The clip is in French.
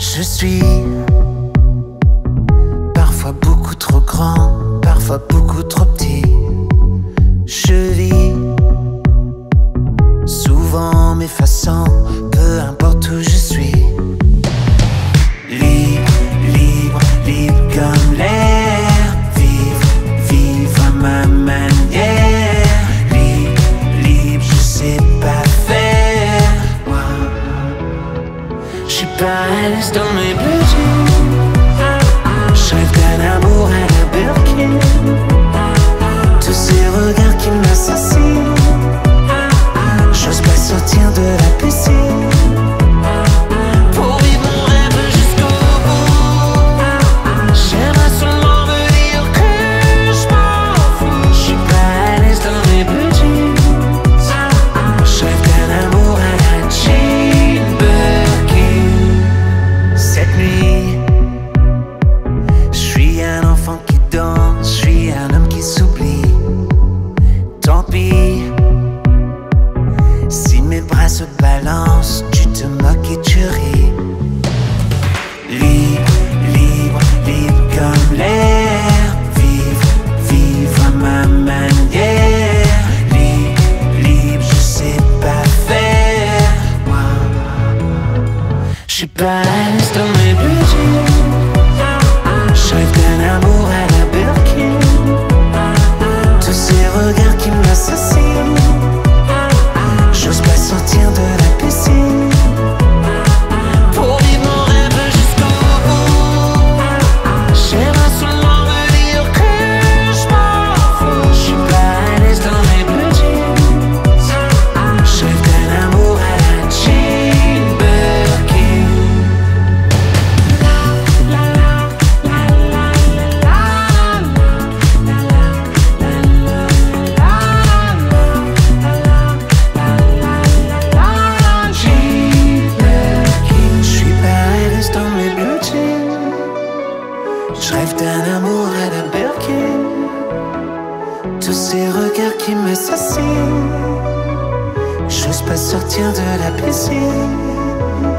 Je suis parfois beaucoup trop grand, parfois beaucoup trop petit. Je vis souvent m'effaçant, peu importe je suis pas l'aise dans mes bleus jeans. Je rêve d'un amour à la Birkin. Tous ces regards qui m'assassinent. J'ose pas sortir de la tu te moques et tu ris. Libre, libre, libre comme l'air. Vivre, vivre à ma manière. Libre, libre, je sais pas faire. Moi, je suis pas dans mes jeans. Je rêve d'un amour Tous ces regards qui m'assassinent. J'ose pas sortir de la piscine.